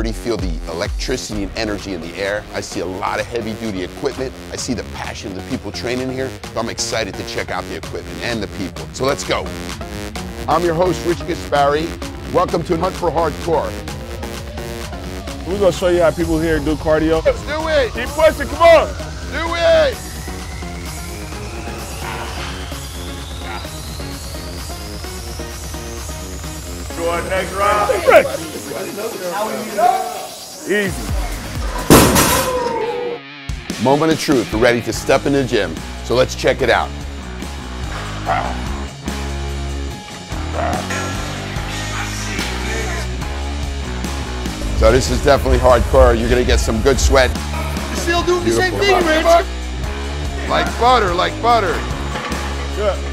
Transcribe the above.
feel the electricity and energy in the air. I see a lot of heavy duty equipment. I see the passion of the people training here. So I'm excited to check out the equipment and the people. So let's go. I'm your host, Rich Gaspari. Welcome to Hunt for Hardcore. We're gonna show you how people here do cardio. Let's do it. Keep pushing, come on. Do it. Go on next round. Easy. Moment of truth. We're ready to step in the gym. So let's check it out. So this is definitely hardcore. You're gonna get some good sweat. You're still doing the same thing, Rich. Like butter, like butter. Good.